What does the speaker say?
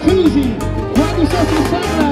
atinge, quando o seu